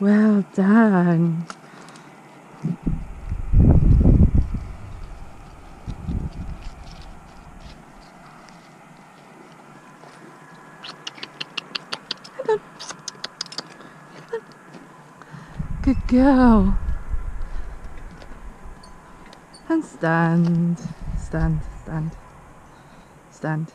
Well done. Good girl. And stand, stand, stand, stand.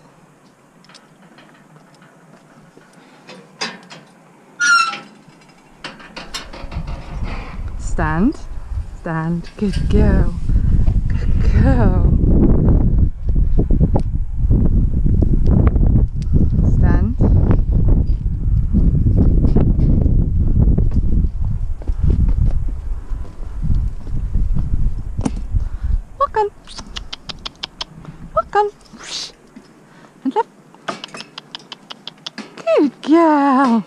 Stand, stand, good girl, good girl. Stand. And. Good girl.